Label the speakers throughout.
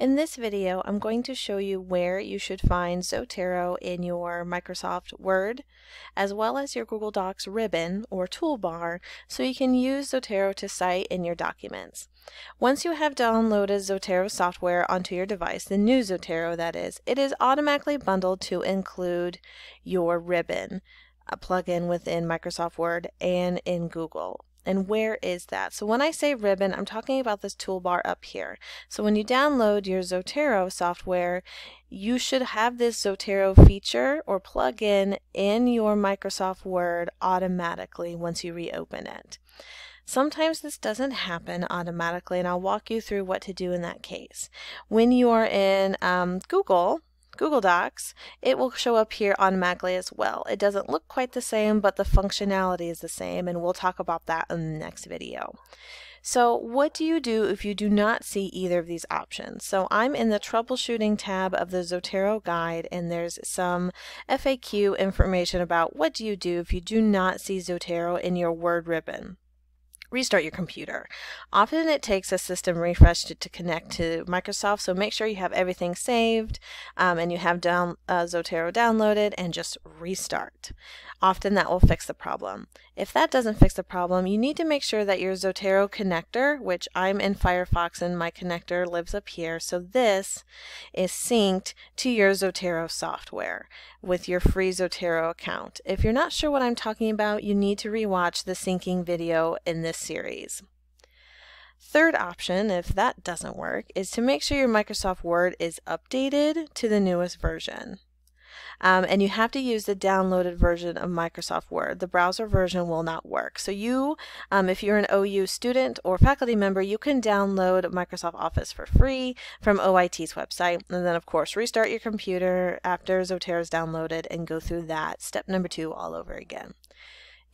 Speaker 1: In this video, I'm going to show you where you should find Zotero in your Microsoft Word, as well as your Google Docs ribbon or toolbar, so you can use Zotero to cite in your documents. Once you have downloaded Zotero software onto your device, the new Zotero that is, it is automatically bundled to include your ribbon, a plugin within Microsoft Word and in Google. And where is that? So when I say ribbon, I'm talking about this toolbar up here. So when you download your Zotero software, you should have this Zotero feature or plugin in your Microsoft Word automatically once you reopen it. Sometimes this doesn't happen automatically, and I'll walk you through what to do in that case. When you are in um, Google, Google Docs, it will show up here automatically as well. It doesn't look quite the same, but the functionality is the same, and we'll talk about that in the next video. So what do you do if you do not see either of these options? So I'm in the troubleshooting tab of the Zotero guide and there's some FAQ information about what do you do if you do not see Zotero in your Word ribbon restart your computer. Often it takes a system refresh to, to connect to Microsoft, so make sure you have everything saved um, and you have down, uh, Zotero downloaded and just restart. Often that will fix the problem. If that doesn't fix the problem, you need to make sure that your Zotero connector, which I'm in Firefox and my connector lives up here, so this is synced to your Zotero software with your free Zotero account. If you're not sure what I'm talking about, you need to rewatch the syncing video in this series. Third option, if that doesn't work, is to make sure your Microsoft Word is updated to the newest version. Um, and you have to use the downloaded version of Microsoft Word. The browser version will not work. So you, um, if you're an OU student or faculty member, you can download Microsoft Office for free from OIT's website. And then, of course, restart your computer after Zotero is downloaded and go through that step number two all over again.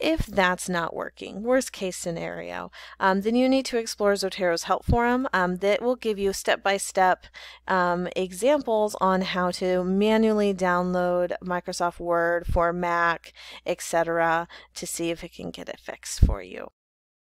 Speaker 1: If that's not working, worst case scenario, um, then you need to explore Zotero's help forum. Um, that will give you step-by-step um, examples on how to manually download Microsoft Word for Mac, etc., to see if it can get it fixed for you.